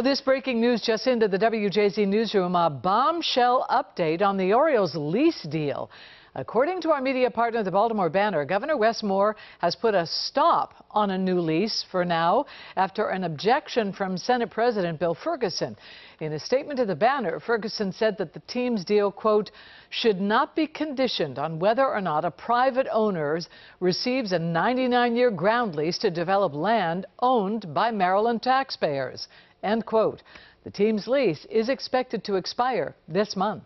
Well, this breaking news just into the WJZ newsroom, a bombshell update on the Orioles lease deal. According to our media partner, the Baltimore Banner, Governor Wes Moore has put a stop on a new lease for now after an objection from Senate President Bill Ferguson. In a statement to the Banner, Ferguson said that the team's deal, quote, should not be conditioned on whether or not a private owner receives a 99-year ground lease to develop land owned by Maryland taxpayers, end quote. The team's lease is expected to expire this month.